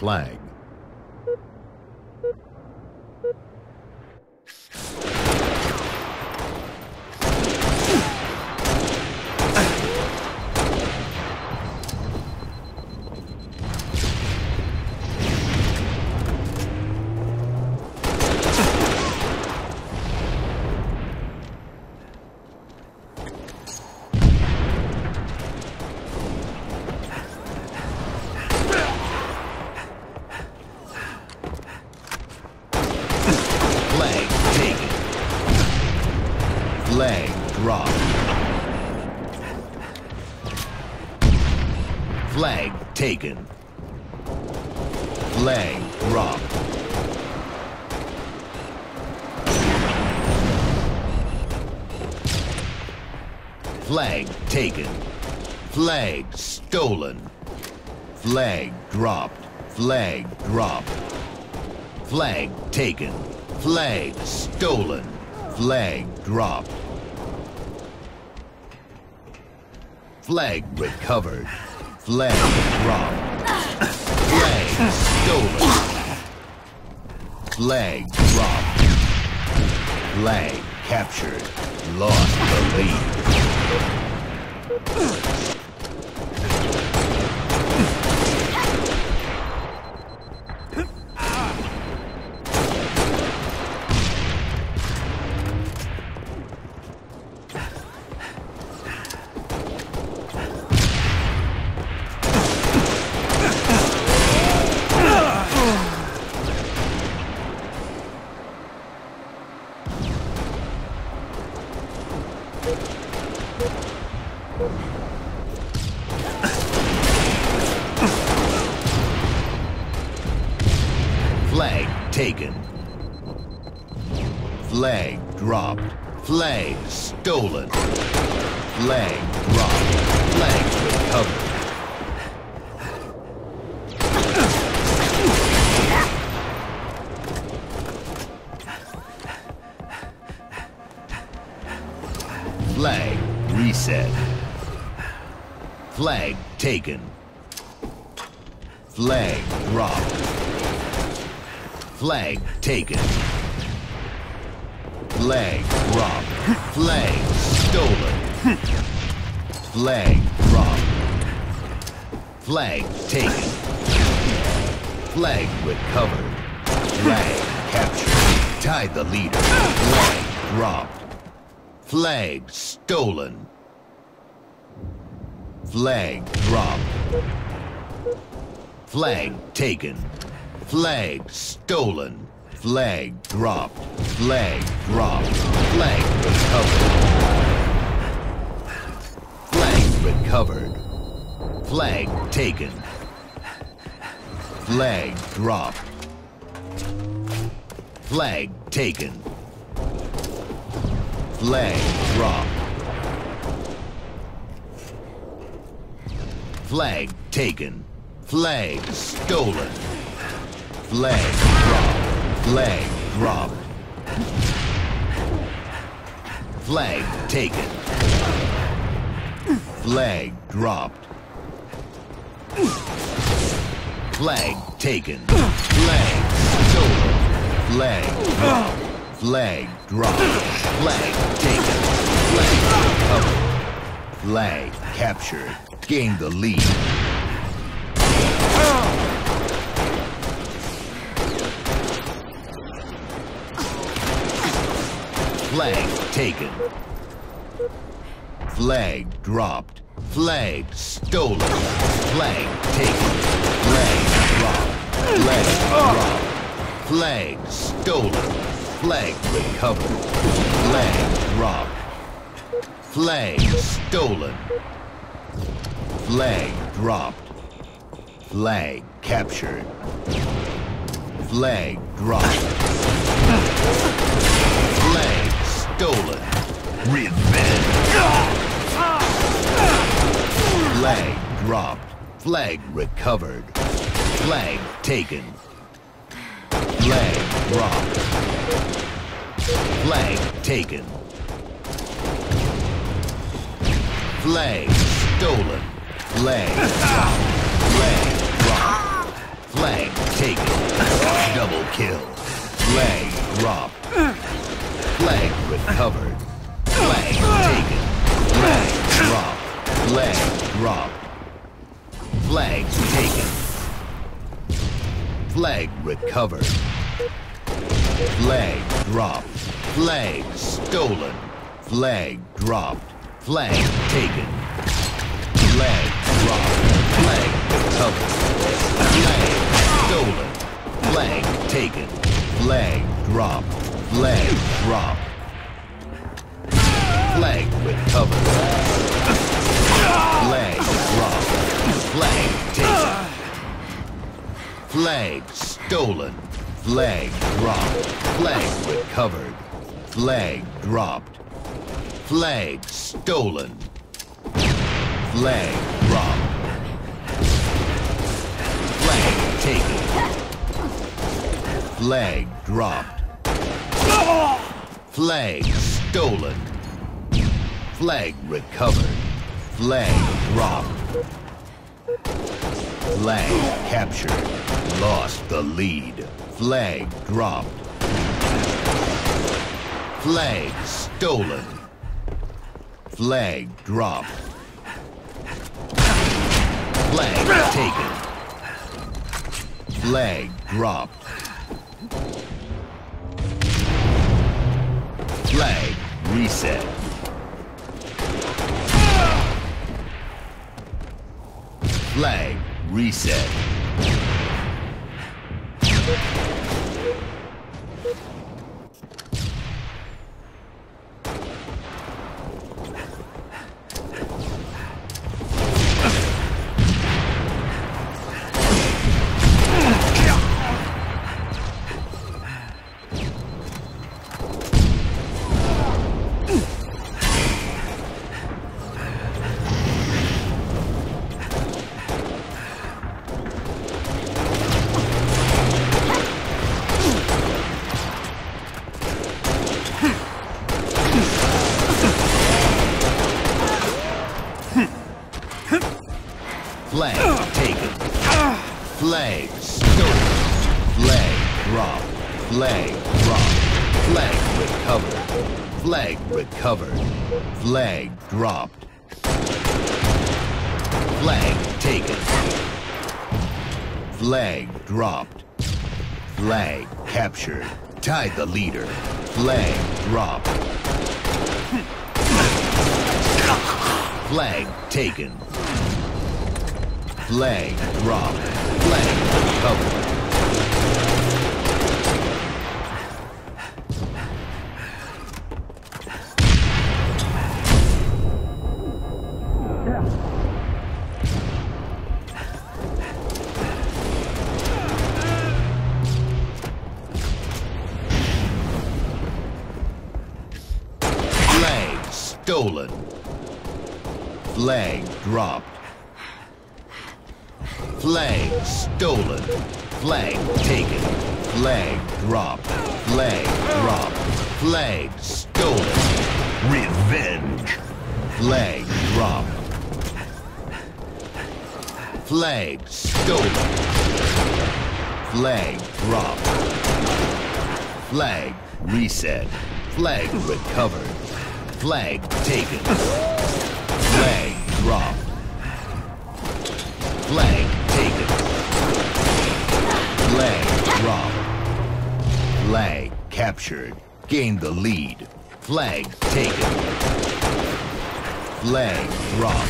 flag. Flag taken. Flag dropped. Flag taken. Flag dropped. Flag taken. Flag stolen. Flag dropped. Flag dropped. Flag taken. Flag stolen. Flag dropped. Flag recovered. Flag dropped. Flag stolen. Flag dropped. Flag captured. Lost the lead. Flag taken. Flag dropped. Flag stolen. Flag dropped. Flag recovered. Flag reset. Flag taken. Flag dropped. Flag taken. Flag dropped. Flag stolen. Flag dropped. Flag taken. Flag recovered. Flag captured. Tied the leader. Flag dropped. Flag stolen. Flag dropped. Flag taken. Flag stolen. Flag dropped. Flag dropped. Flag recovered. Flag recovered. Flag taken. Flag dropped. Flag taken. Flag dropped. Flag taken. Flag stolen. Flag dropped. Flag dropped. Flag taken. Flag dropped. Flag taken. Flag stolen. Flag dropped. Flag dropped. Flag taken. Flag recovered. Flag captured. Gained the lead. Flag taken. Flag dropped. Flag stolen. Flag taken. Flag dropped. Flag dropped. Flag stolen. Flag recovered. Flag dropped. Flag stolen. Flag dropped. Flag captured. Flag dropped. Stolen. Revenge. Flag dropped. Flag recovered. Flag taken. Flag dropped. Flag taken. Flag stolen. Flag dropped. Flag dropped. Flag taken. Double kill. Flag dropped. Flag recovered. Flag taken. Flag dropped. Flag dropped. Flag taken. Flag recovered. Flag dropped. Flag stolen. Flag dropped. Flag taken. Flag dropped. Flag recovered. Flag stolen. Flag taken. Flag dropped. Flag dropped. Flag recovered. Flag dropped. Flag taken. Flag stolen. Flag dropped. Flag recovered. Flag dropped. Flag stolen. Flag dropped. Flag taken. Flag dropped. Flag stolen. Flag recovered. Flag dropped. Flag captured. Lost the lead. Flag dropped. Flag stolen. Flag dropped. Flag taken. Flag dropped. Reset. Flag reset. Flag taken. Flag stolen. Flag dropped. Flag dropped. Flag recovered. Flag recovered. Flag dropped. Flag taken. Flag dropped. Flag captured. Tied the leader. Flag dropped. Flag taken. Flag dropped. Flag recovered. Flag stolen. Flag dropped. Flag stolen. Flag taken. Flag dropped. Flag dropped. Flag stolen. Revenge. Flag dropped. Flag stolen. Flag dropped. Flag reset. Flag recovered. Flag taken. Flag dropped. Flag taken. Flag captured. Gained the lead. Flag taken. Flag dropped.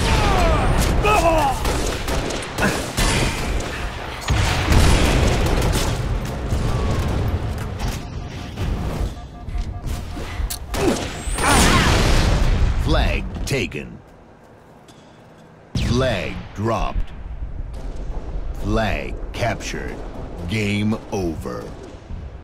Flag taken. Flag dropped. Flag captured. Game over.